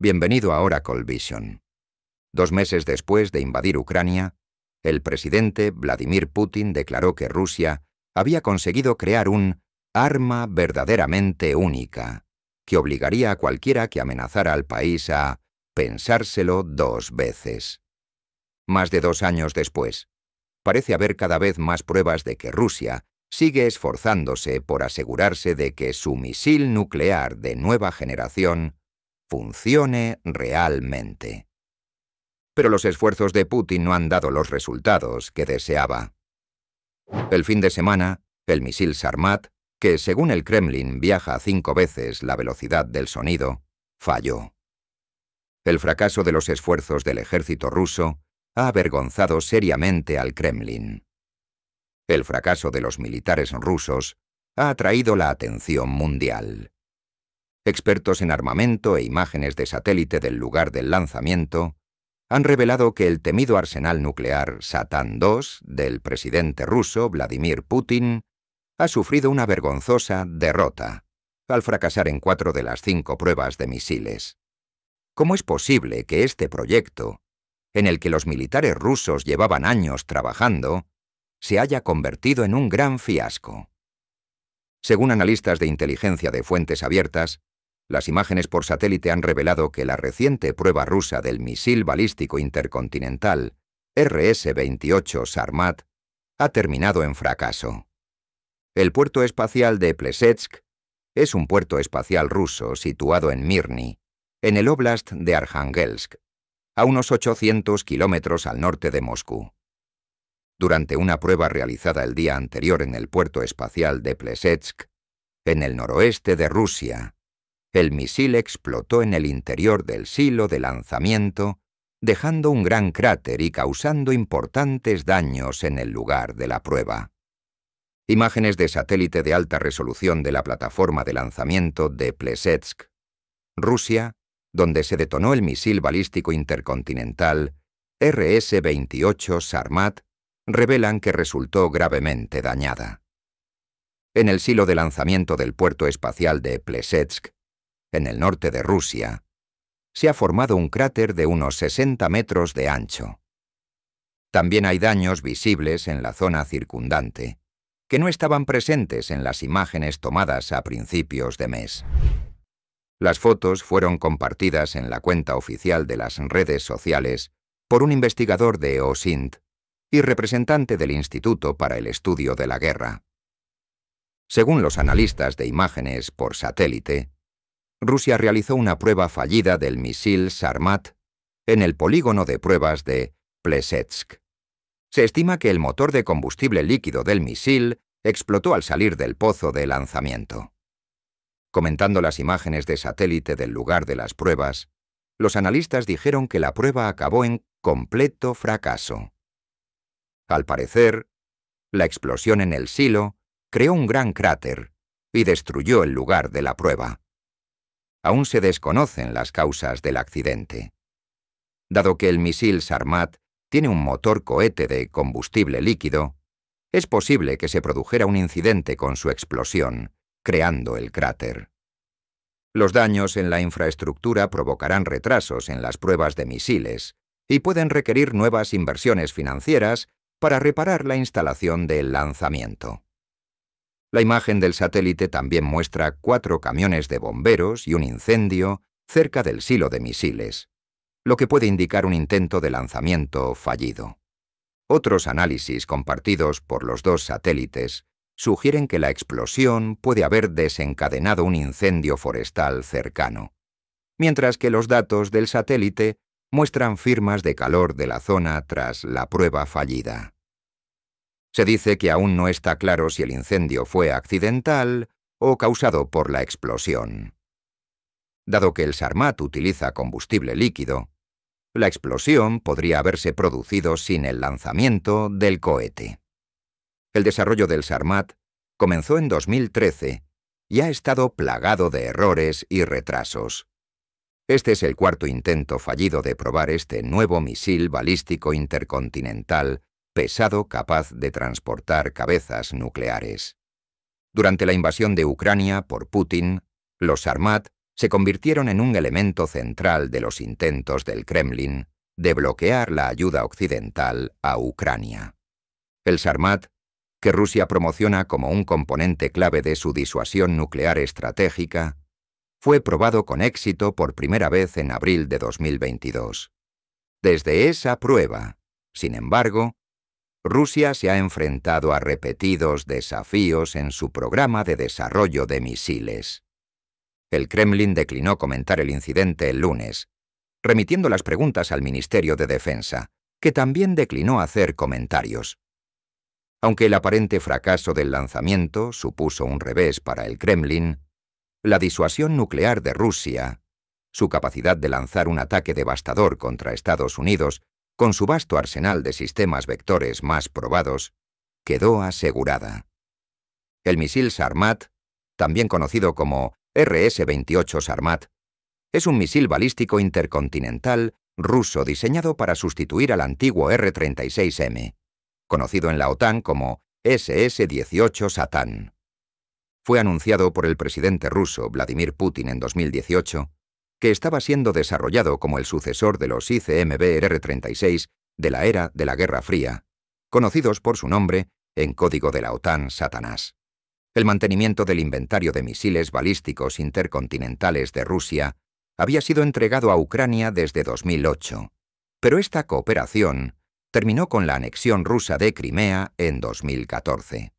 Bienvenido a Oracle Vision. Dos meses después de invadir Ucrania, el presidente Vladimir Putin declaró que Rusia había conseguido crear un arma verdaderamente única, que obligaría a cualquiera que amenazara al país a pensárselo dos veces. Más de dos años después, parece haber cada vez más pruebas de que Rusia sigue esforzándose por asegurarse de que su misil nuclear de nueva generación funcione realmente. Pero los esfuerzos de Putin no han dado los resultados que deseaba. El fin de semana, el misil Sarmat, que según el Kremlin viaja cinco veces la velocidad del sonido, falló. El fracaso de los esfuerzos del ejército ruso ha avergonzado seriamente al Kremlin. El fracaso de los militares rusos ha atraído la atención mundial. Expertos en armamento e imágenes de satélite del lugar del lanzamiento han revelado que el temido arsenal nuclear Satan II del presidente ruso Vladimir Putin ha sufrido una vergonzosa derrota al fracasar en cuatro de las cinco pruebas de misiles. ¿Cómo es posible que este proyecto, en el que los militares rusos llevaban años trabajando, se haya convertido en un gran fiasco? Según analistas de inteligencia de fuentes abiertas, las imágenes por satélite han revelado que la reciente prueba rusa del misil balístico intercontinental RS-28 Sarmat ha terminado en fracaso. El puerto espacial de Plesetsk es un puerto espacial ruso situado en Mirny, en el oblast de Arhangelsk, a unos 800 kilómetros al norte de Moscú. Durante una prueba realizada el día anterior en el puerto espacial de Plesetsk, en el noroeste de Rusia, el misil explotó en el interior del silo de lanzamiento, dejando un gran cráter y causando importantes daños en el lugar de la prueba. Imágenes de satélite de alta resolución de la plataforma de lanzamiento de Plesetsk, Rusia, donde se detonó el misil balístico intercontinental RS-28 Sarmat, revelan que resultó gravemente dañada. En el silo de lanzamiento del puerto espacial de Plesetsk, en el norte de Rusia, se ha formado un cráter de unos 60 metros de ancho. También hay daños visibles en la zona circundante, que no estaban presentes en las imágenes tomadas a principios de mes. Las fotos fueron compartidas en la cuenta oficial de las redes sociales por un investigador de OSINT y representante del Instituto para el Estudio de la Guerra. Según los analistas de imágenes por satélite, Rusia realizó una prueba fallida del misil Sarmat en el polígono de pruebas de Plesetsk. Se estima que el motor de combustible líquido del misil explotó al salir del pozo de lanzamiento. Comentando las imágenes de satélite del lugar de las pruebas, los analistas dijeron que la prueba acabó en completo fracaso. Al parecer, la explosión en el silo creó un gran cráter y destruyó el lugar de la prueba aún se desconocen las causas del accidente. Dado que el misil Sarmat tiene un motor cohete de combustible líquido, es posible que se produjera un incidente con su explosión, creando el cráter. Los daños en la infraestructura provocarán retrasos en las pruebas de misiles y pueden requerir nuevas inversiones financieras para reparar la instalación del lanzamiento. La imagen del satélite también muestra cuatro camiones de bomberos y un incendio cerca del silo de misiles, lo que puede indicar un intento de lanzamiento fallido. Otros análisis compartidos por los dos satélites sugieren que la explosión puede haber desencadenado un incendio forestal cercano, mientras que los datos del satélite muestran firmas de calor de la zona tras la prueba fallida. Se dice que aún no está claro si el incendio fue accidental o causado por la explosión. Dado que el Sarmat utiliza combustible líquido, la explosión podría haberse producido sin el lanzamiento del cohete. El desarrollo del Sarmat comenzó en 2013 y ha estado plagado de errores y retrasos. Este es el cuarto intento fallido de probar este nuevo misil balístico intercontinental pesado capaz de transportar cabezas nucleares. Durante la invasión de Ucrania por Putin, los Sarmat se convirtieron en un elemento central de los intentos del Kremlin de bloquear la ayuda occidental a Ucrania. El Sarmat, que Rusia promociona como un componente clave de su disuasión nuclear estratégica, fue probado con éxito por primera vez en abril de 2022. Desde esa prueba, sin embargo, Rusia se ha enfrentado a repetidos desafíos en su programa de desarrollo de misiles. El Kremlin declinó comentar el incidente el lunes, remitiendo las preguntas al Ministerio de Defensa, que también declinó hacer comentarios. Aunque el aparente fracaso del lanzamiento supuso un revés para el Kremlin, la disuasión nuclear de Rusia, su capacidad de lanzar un ataque devastador contra Estados Unidos con su vasto arsenal de sistemas vectores más probados, quedó asegurada. El misil Sarmat, también conocido como RS-28 Sarmat, es un misil balístico intercontinental ruso diseñado para sustituir al antiguo R-36M, conocido en la OTAN como SS-18 Satan. Fue anunciado por el presidente ruso Vladimir Putin en 2018 que estaba siendo desarrollado como el sucesor de los ICMB R-36 de la era de la Guerra Fría, conocidos por su nombre en código de la OTAN Satanás. El mantenimiento del inventario de misiles balísticos intercontinentales de Rusia había sido entregado a Ucrania desde 2008, pero esta cooperación terminó con la anexión rusa de Crimea en 2014.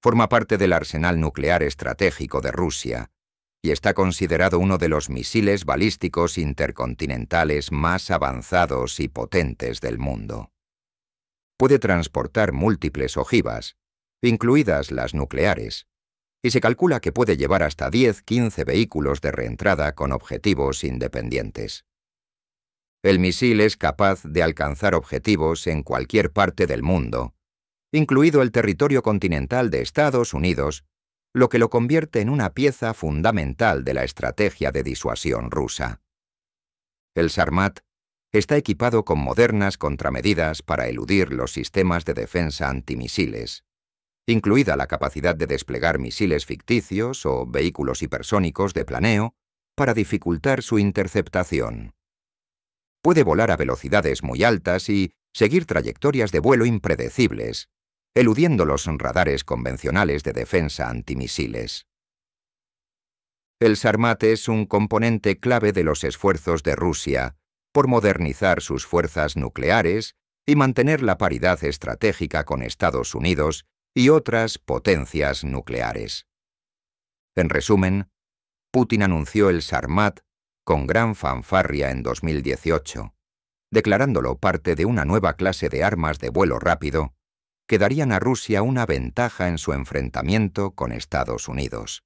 Forma parte del arsenal nuclear estratégico de Rusia y está considerado uno de los misiles balísticos intercontinentales más avanzados y potentes del mundo. Puede transportar múltiples ojivas, incluidas las nucleares, y se calcula que puede llevar hasta 10-15 vehículos de reentrada con objetivos independientes. El misil es capaz de alcanzar objetivos en cualquier parte del mundo, incluido el territorio continental de Estados Unidos, lo que lo convierte en una pieza fundamental de la estrategia de disuasión rusa. El Sarmat está equipado con modernas contramedidas para eludir los sistemas de defensa antimisiles, incluida la capacidad de desplegar misiles ficticios o vehículos hipersónicos de planeo para dificultar su interceptación. Puede volar a velocidades muy altas y seguir trayectorias de vuelo impredecibles, eludiendo los radares convencionales de defensa antimisiles. El Sarmat es un componente clave de los esfuerzos de Rusia por modernizar sus fuerzas nucleares y mantener la paridad estratégica con Estados Unidos y otras potencias nucleares. En resumen, Putin anunció el Sarmat con gran fanfarria en 2018, declarándolo parte de una nueva clase de armas de vuelo rápido que darían a Rusia una ventaja en su enfrentamiento con Estados Unidos.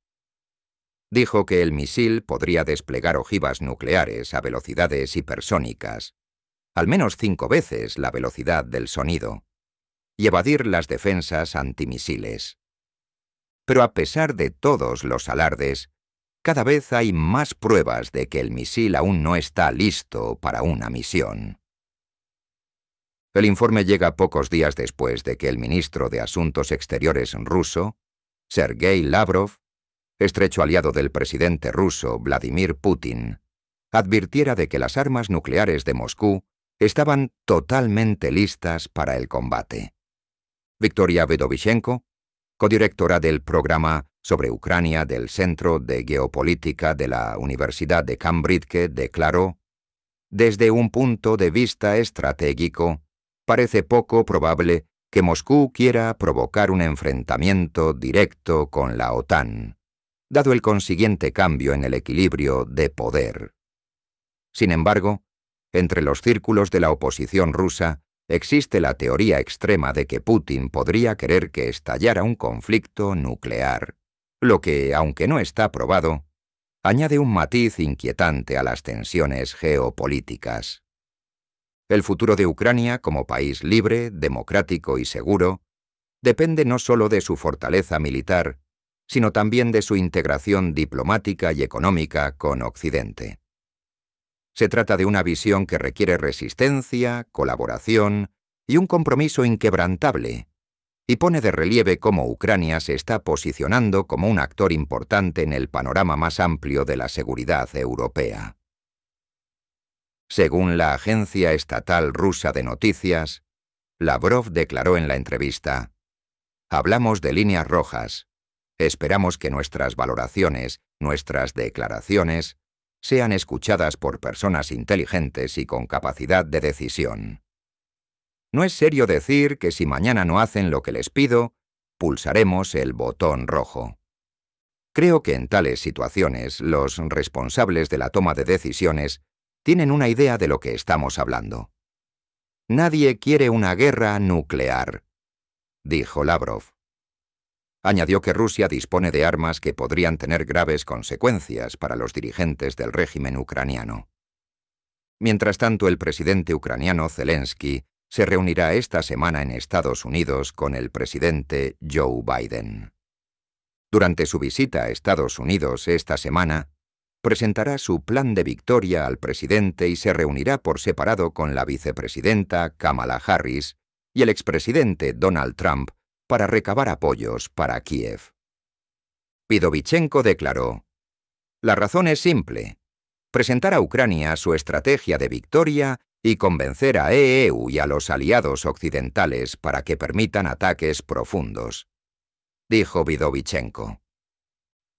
Dijo que el misil podría desplegar ojivas nucleares a velocidades hipersónicas, al menos cinco veces la velocidad del sonido, y evadir las defensas antimisiles. Pero a pesar de todos los alardes, cada vez hay más pruebas de que el misil aún no está listo para una misión. El informe llega pocos días después de que el ministro de Asuntos Exteriores ruso, Sergei Lavrov, estrecho aliado del presidente ruso Vladimir Putin, advirtiera de que las armas nucleares de Moscú estaban totalmente listas para el combate. Victoria Vedovichenko, codirectora del programa sobre Ucrania del Centro de Geopolítica de la Universidad de Cambridge, declaró, Desde un punto de vista estratégico, parece poco probable que Moscú quiera provocar un enfrentamiento directo con la OTAN, dado el consiguiente cambio en el equilibrio de poder. Sin embargo, entre los círculos de la oposición rusa existe la teoría extrema de que Putin podría querer que estallara un conflicto nuclear, lo que, aunque no está probado, añade un matiz inquietante a las tensiones geopolíticas. El futuro de Ucrania como país libre, democrático y seguro depende no solo de su fortaleza militar, sino también de su integración diplomática y económica con Occidente. Se trata de una visión que requiere resistencia, colaboración y un compromiso inquebrantable, y pone de relieve cómo Ucrania se está posicionando como un actor importante en el panorama más amplio de la seguridad europea. Según la agencia estatal rusa de noticias, Lavrov declaró en la entrevista, Hablamos de líneas rojas. Esperamos que nuestras valoraciones, nuestras declaraciones, sean escuchadas por personas inteligentes y con capacidad de decisión. No es serio decir que si mañana no hacen lo que les pido, pulsaremos el botón rojo. Creo que en tales situaciones los responsables de la toma de decisiones tienen una idea de lo que estamos hablando. Nadie quiere una guerra nuclear, dijo Lavrov. Añadió que Rusia dispone de armas que podrían tener graves consecuencias para los dirigentes del régimen ucraniano. Mientras tanto, el presidente ucraniano Zelensky se reunirá esta semana en Estados Unidos con el presidente Joe Biden. Durante su visita a Estados Unidos esta semana, presentará su plan de victoria al presidente y se reunirá por separado con la vicepresidenta Kamala Harris y el expresidente Donald Trump para recabar apoyos para Kiev. Pidovichenko declaró, La razón es simple, presentar a Ucrania su estrategia de victoria y convencer a EU y a los aliados occidentales para que permitan ataques profundos, dijo Vidovichenko.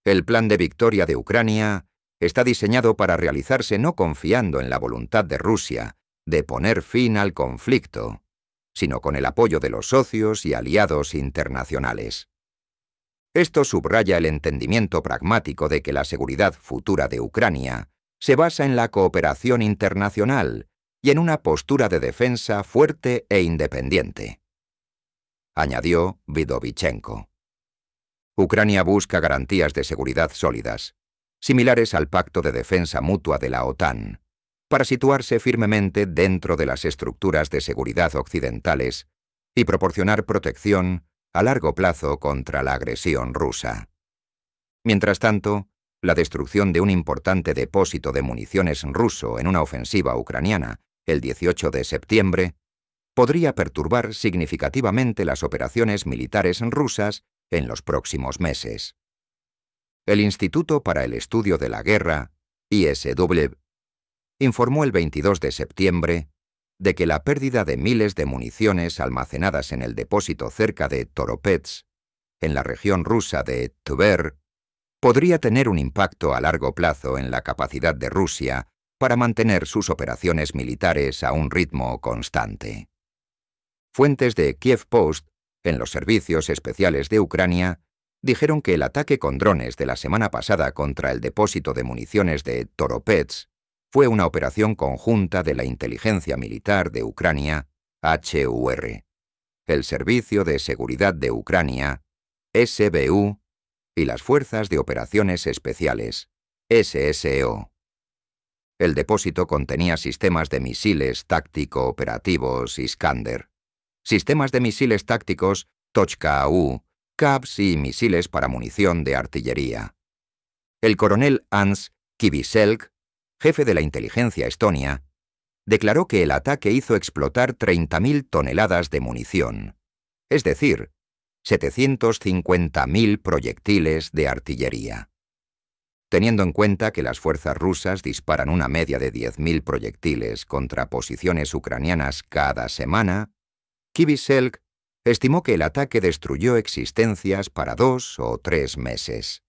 El plan de victoria de Ucrania está diseñado para realizarse no confiando en la voluntad de Rusia de poner fin al conflicto, sino con el apoyo de los socios y aliados internacionales. Esto subraya el entendimiento pragmático de que la seguridad futura de Ucrania se basa en la cooperación internacional y en una postura de defensa fuerte e independiente. Añadió Vidovichenko. Ucrania busca garantías de seguridad sólidas, similares al Pacto de Defensa Mutua de la OTAN, para situarse firmemente dentro de las estructuras de seguridad occidentales y proporcionar protección a largo plazo contra la agresión rusa. Mientras tanto, la destrucción de un importante depósito de municiones ruso en una ofensiva ucraniana el 18 de septiembre, podría perturbar significativamente las operaciones militares rusas en los próximos meses. El Instituto para el Estudio de la Guerra, ISW, informó el 22 de septiembre de que la pérdida de miles de municiones almacenadas en el depósito cerca de Toropets, en la región rusa de Tver, podría tener un impacto a largo plazo en la capacidad de Rusia para mantener sus operaciones militares a un ritmo constante. Fuentes de Kiev Post, en los servicios especiales de Ucrania, dijeron que el ataque con drones de la semana pasada contra el depósito de municiones de Toropets fue una operación conjunta de la Inteligencia Militar de Ucrania, HUR, el Servicio de Seguridad de Ucrania, SBU, y las Fuerzas de Operaciones Especiales, SSO. El depósito contenía sistemas de misiles táctico-operativos Iskander, sistemas de misiles tácticos Tochka-U, CABs y misiles para munición de artillería. El coronel Hans Kiviselk, jefe de la inteligencia estonia, declaró que el ataque hizo explotar 30.000 toneladas de munición, es decir, 750.000 proyectiles de artillería. Teniendo en cuenta que las fuerzas rusas disparan una media de 10.000 proyectiles contra posiciones ucranianas cada semana, Kiviselk estimó que el ataque destruyó existencias para dos o tres meses.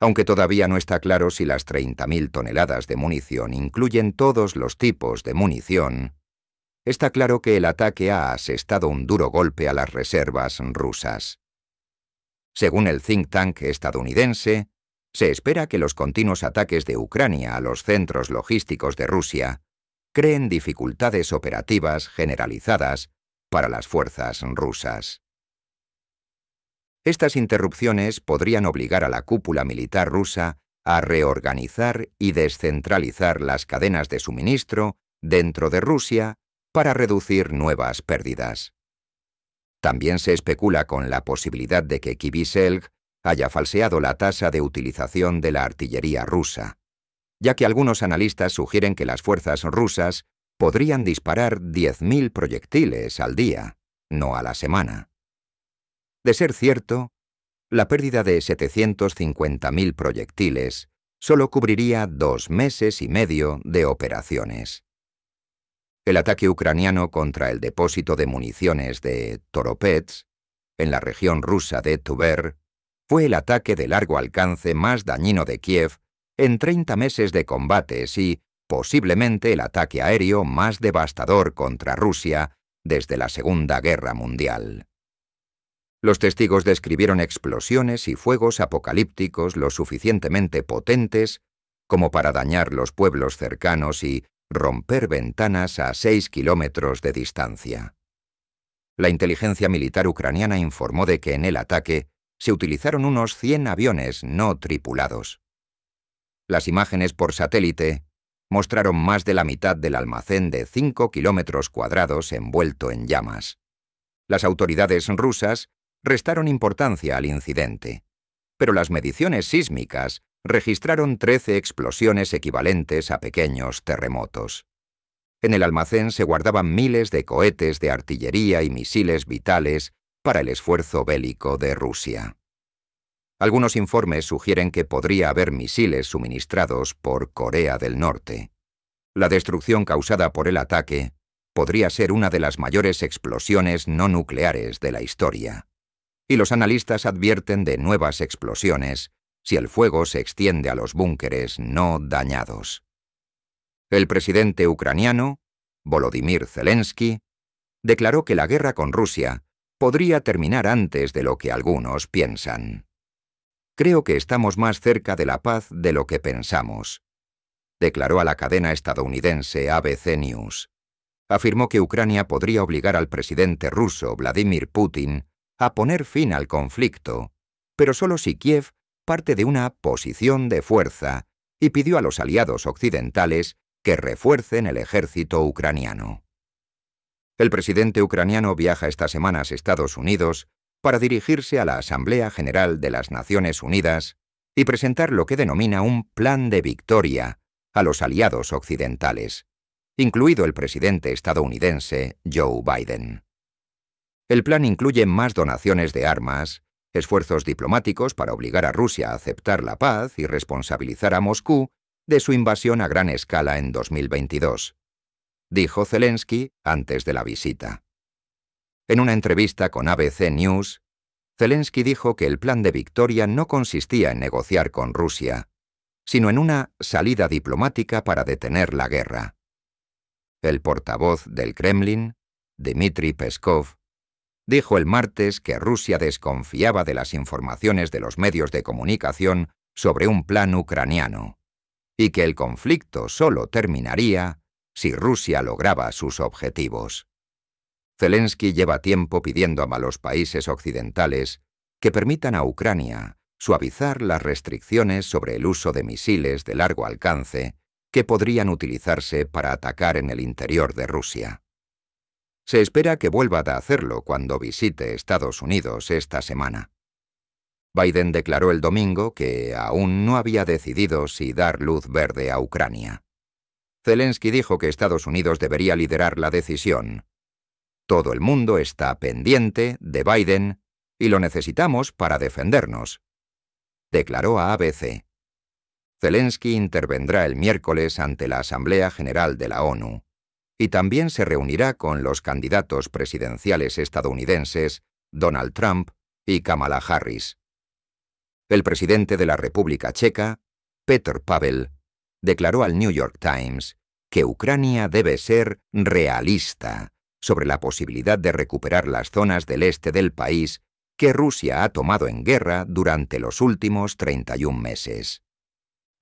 Aunque todavía no está claro si las 30.000 toneladas de munición incluyen todos los tipos de munición, está claro que el ataque ha asestado un duro golpe a las reservas rusas. Según el think tank estadounidense, se espera que los continuos ataques de Ucrania a los centros logísticos de Rusia creen dificultades operativas generalizadas para las fuerzas rusas. Estas interrupciones podrían obligar a la cúpula militar rusa a reorganizar y descentralizar las cadenas de suministro dentro de Rusia para reducir nuevas pérdidas. También se especula con la posibilidad de que Kiviselg haya falseado la tasa de utilización de la artillería rusa, ya que algunos analistas sugieren que las fuerzas rusas podrían disparar 10.000 proyectiles al día, no a la semana. De ser cierto, la pérdida de 750.000 proyectiles solo cubriría dos meses y medio de operaciones. El ataque ucraniano contra el depósito de municiones de Toropets, en la región rusa de Tuber, fue el ataque de largo alcance más dañino de Kiev en 30 meses de combates y, posiblemente, el ataque aéreo más devastador contra Rusia desde la Segunda Guerra Mundial. Los testigos describieron explosiones y fuegos apocalípticos lo suficientemente potentes como para dañar los pueblos cercanos y romper ventanas a seis kilómetros de distancia. La inteligencia militar ucraniana informó de que en el ataque se utilizaron unos 100 aviones no tripulados. Las imágenes por satélite mostraron más de la mitad del almacén de 5 kilómetros cuadrados envuelto en llamas. Las autoridades rusas restaron importancia al incidente, pero las mediciones sísmicas registraron 13 explosiones equivalentes a pequeños terremotos. En el almacén se guardaban miles de cohetes de artillería y misiles vitales para el esfuerzo bélico de Rusia. Algunos informes sugieren que podría haber misiles suministrados por Corea del Norte. La destrucción causada por el ataque podría ser una de las mayores explosiones no nucleares de la historia y los analistas advierten de nuevas explosiones si el fuego se extiende a los búnkeres no dañados. El presidente ucraniano, Volodymyr Zelensky, declaró que la guerra con Rusia podría terminar antes de lo que algunos piensan. Creo que estamos más cerca de la paz de lo que pensamos, declaró a la cadena estadounidense ABC News. Afirmó que Ucrania podría obligar al presidente ruso Vladimir Putin a poner fin al conflicto, pero solo si Kiev parte de una posición de fuerza y pidió a los aliados occidentales que refuercen el ejército ucraniano. El presidente ucraniano viaja estas semanas a Estados Unidos para dirigirse a la Asamblea General de las Naciones Unidas y presentar lo que denomina un plan de victoria a los aliados occidentales, incluido el presidente estadounidense Joe Biden. El plan incluye más donaciones de armas, esfuerzos diplomáticos para obligar a Rusia a aceptar la paz y responsabilizar a Moscú de su invasión a gran escala en 2022, dijo Zelensky antes de la visita. En una entrevista con ABC News, Zelensky dijo que el plan de victoria no consistía en negociar con Rusia, sino en una salida diplomática para detener la guerra. El portavoz del Kremlin, Dmitry Peskov, dijo el martes que Rusia desconfiaba de las informaciones de los medios de comunicación sobre un plan ucraniano y que el conflicto solo terminaría si Rusia lograba sus objetivos. Zelensky lleva tiempo pidiendo a los países occidentales que permitan a Ucrania suavizar las restricciones sobre el uso de misiles de largo alcance que podrían utilizarse para atacar en el interior de Rusia. Se espera que vuelva a hacerlo cuando visite Estados Unidos esta semana. Biden declaró el domingo que aún no había decidido si dar luz verde a Ucrania. Zelensky dijo que Estados Unidos debería liderar la decisión. Todo el mundo está pendiente de Biden y lo necesitamos para defendernos, declaró a ABC. Zelensky intervendrá el miércoles ante la Asamblea General de la ONU y también se reunirá con los candidatos presidenciales estadounidenses Donald Trump y Kamala Harris. El presidente de la República Checa, Petr Pavel, declaró al New York Times que Ucrania debe ser realista sobre la posibilidad de recuperar las zonas del este del país que Rusia ha tomado en guerra durante los últimos 31 meses.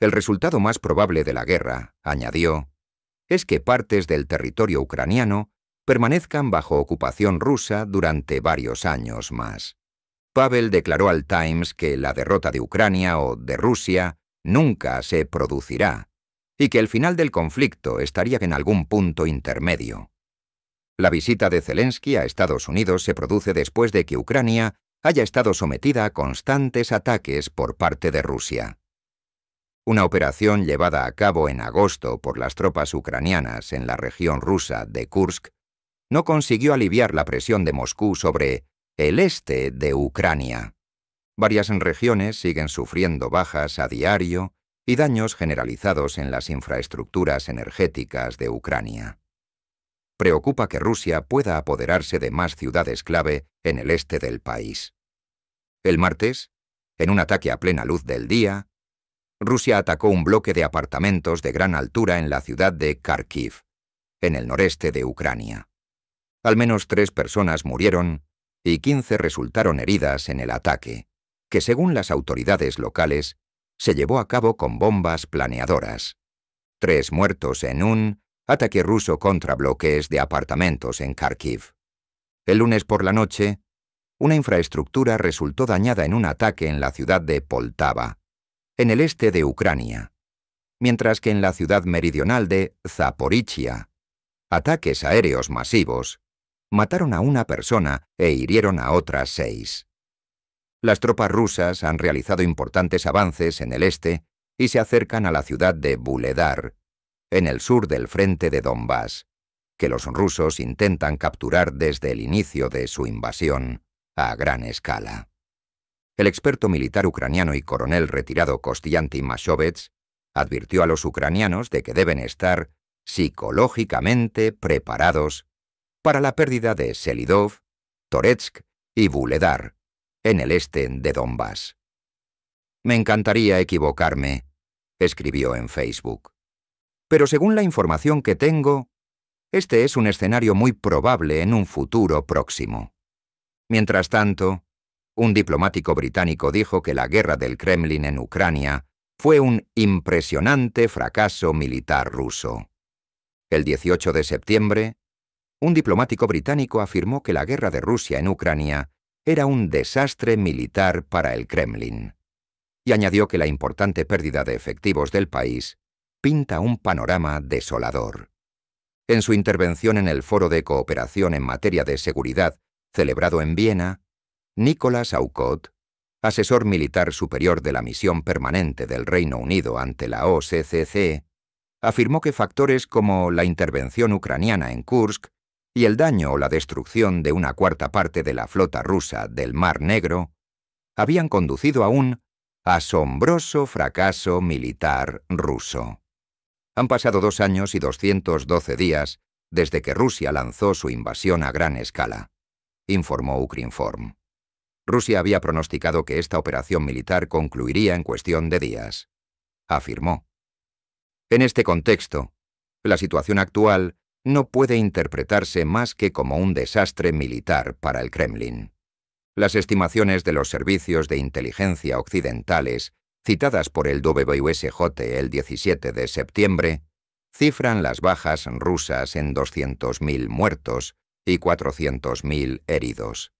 El resultado más probable de la guerra, añadió, es que partes del territorio ucraniano permanezcan bajo ocupación rusa durante varios años más. Pavel declaró al Times que la derrota de Ucrania o de Rusia nunca se producirá y que el final del conflicto estaría en algún punto intermedio. La visita de Zelensky a Estados Unidos se produce después de que Ucrania haya estado sometida a constantes ataques por parte de Rusia. Una operación llevada a cabo en agosto por las tropas ucranianas en la región rusa de Kursk no consiguió aliviar la presión de Moscú sobre el este de Ucrania. Varias regiones siguen sufriendo bajas a diario y daños generalizados en las infraestructuras energéticas de Ucrania. Preocupa que Rusia pueda apoderarse de más ciudades clave en el este del país. El martes, en un ataque a plena luz del día, Rusia atacó un bloque de apartamentos de gran altura en la ciudad de Kharkiv, en el noreste de Ucrania. Al menos tres personas murieron y 15 resultaron heridas en el ataque, que según las autoridades locales, se llevó a cabo con bombas planeadoras. Tres muertos en un ataque ruso contra bloques de apartamentos en Kharkiv. El lunes por la noche, una infraestructura resultó dañada en un ataque en la ciudad de Poltava, en el este de Ucrania, mientras que en la ciudad meridional de Zaporizhia, ataques aéreos masivos mataron a una persona e hirieron a otras seis. Las tropas rusas han realizado importantes avances en el este y se acercan a la ciudad de Buledar, en el sur del frente de Donbass, que los rusos intentan capturar desde el inicio de su invasión a gran escala. El experto militar ucraniano y coronel retirado Kostiantin Mashovets advirtió a los ucranianos de que deben estar psicológicamente preparados para la pérdida de Selidov, Toretsk y Buledar, en el este de Donbass. Me encantaría equivocarme, escribió en Facebook. Pero según la información que tengo, este es un escenario muy probable en un futuro próximo. Mientras tanto, un diplomático británico dijo que la guerra del Kremlin en Ucrania fue un impresionante fracaso militar ruso. El 18 de septiembre, un diplomático británico afirmó que la guerra de Rusia en Ucrania era un desastre militar para el Kremlin, y añadió que la importante pérdida de efectivos del país pinta un panorama desolador. En su intervención en el Foro de Cooperación en materia de seguridad celebrado en Viena, Nicolas Aucot, asesor militar superior de la misión permanente del Reino Unido ante la OSCE, afirmó que factores como la intervención ucraniana en Kursk y el daño o la destrucción de una cuarta parte de la flota rusa del Mar Negro habían conducido a un asombroso fracaso militar ruso. Han pasado dos años y 212 días desde que Rusia lanzó su invasión a gran escala informó Ukrinform. Rusia había pronosticado que esta operación militar concluiría en cuestión de días. Afirmó. En este contexto, la situación actual no puede interpretarse más que como un desastre militar para el Kremlin. Las estimaciones de los servicios de inteligencia occidentales, citadas por el WSJ el 17 de septiembre, cifran las bajas rusas en 200.000 muertos y 400.000 heridos.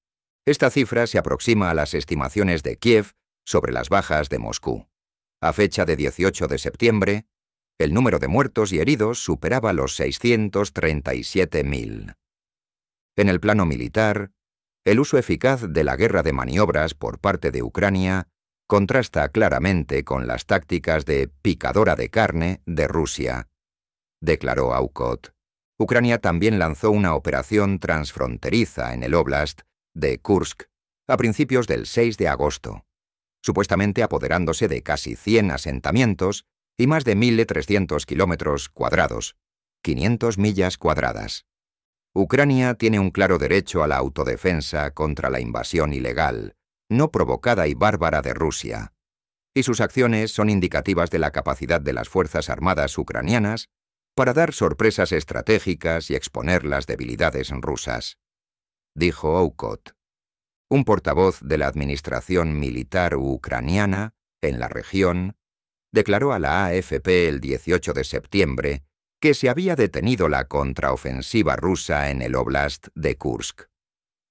Esta cifra se aproxima a las estimaciones de Kiev sobre las bajas de Moscú. A fecha de 18 de septiembre, el número de muertos y heridos superaba los 637.000. En el plano militar, el uso eficaz de la guerra de maniobras por parte de Ucrania contrasta claramente con las tácticas de picadora de carne de Rusia, declaró Aukot. Ucrania también lanzó una operación transfronteriza en el oblast de Kursk a principios del 6 de agosto, supuestamente apoderándose de casi 100 asentamientos y más de 1.300 kilómetros cuadrados, 500 millas cuadradas. Ucrania tiene un claro derecho a la autodefensa contra la invasión ilegal, no provocada y bárbara de Rusia, y sus acciones son indicativas de la capacidad de las Fuerzas Armadas ucranianas para dar sorpresas estratégicas y exponer las debilidades rusas, dijo Oukot. Un portavoz de la Administración Militar Ucraniana, en la región, declaró a la AFP el 18 de septiembre que se había detenido la contraofensiva rusa en el oblast de Kursk,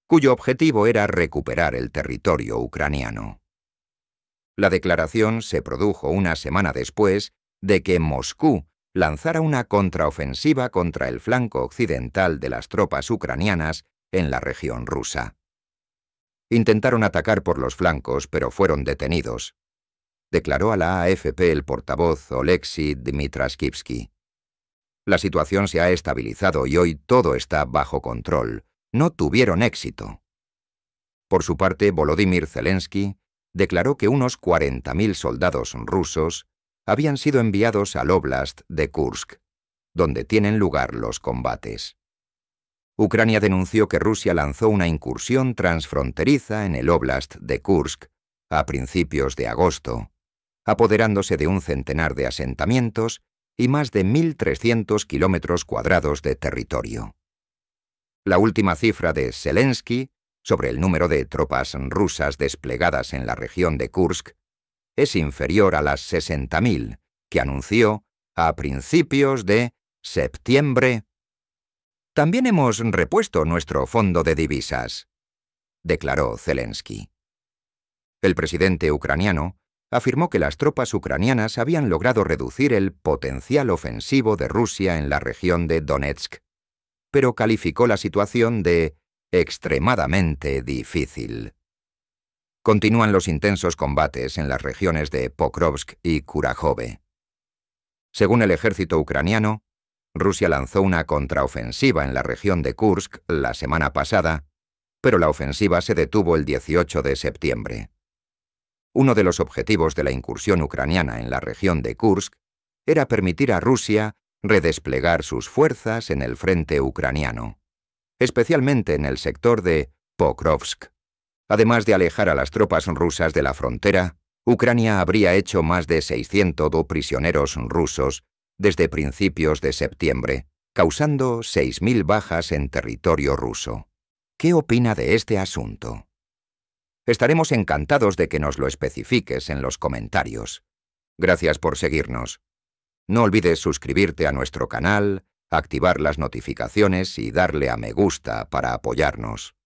cuyo objetivo era recuperar el territorio ucraniano. La declaración se produjo una semana después de que Moscú lanzara una contraofensiva contra el flanco occidental de las tropas ucranianas en la región rusa. Intentaron atacar por los flancos, pero fueron detenidos, declaró a la AFP el portavoz Oleksiy Dmitraskivsky. La situación se ha estabilizado y hoy todo está bajo control. No tuvieron éxito. Por su parte, Volodymyr Zelensky declaró que unos 40.000 soldados rusos habían sido enviados al oblast de Kursk, donde tienen lugar los combates. Ucrania denunció que Rusia lanzó una incursión transfronteriza en el oblast de Kursk a principios de agosto, apoderándose de un centenar de asentamientos y más de 1.300 kilómetros cuadrados de territorio. La última cifra de Zelensky sobre el número de tropas rusas desplegadas en la región de Kursk es inferior a las 60.000 que anunció a principios de septiembre. También hemos repuesto nuestro fondo de divisas, declaró Zelensky. El presidente ucraniano afirmó que las tropas ucranianas habían logrado reducir el potencial ofensivo de Rusia en la región de Donetsk, pero calificó la situación de extremadamente difícil. Continúan los intensos combates en las regiones de Pokrovsk y Kurajove. Según el ejército ucraniano, Rusia lanzó una contraofensiva en la región de Kursk la semana pasada, pero la ofensiva se detuvo el 18 de septiembre. Uno de los objetivos de la incursión ucraniana en la región de Kursk era permitir a Rusia redesplegar sus fuerzas en el frente ucraniano, especialmente en el sector de Pokrovsk. Además de alejar a las tropas rusas de la frontera, Ucrania habría hecho más de 600 prisioneros rusos desde principios de septiembre, causando 6.000 bajas en territorio ruso. ¿Qué opina de este asunto? Estaremos encantados de que nos lo especifiques en los comentarios. Gracias por seguirnos. No olvides suscribirte a nuestro canal, activar las notificaciones y darle a me gusta para apoyarnos.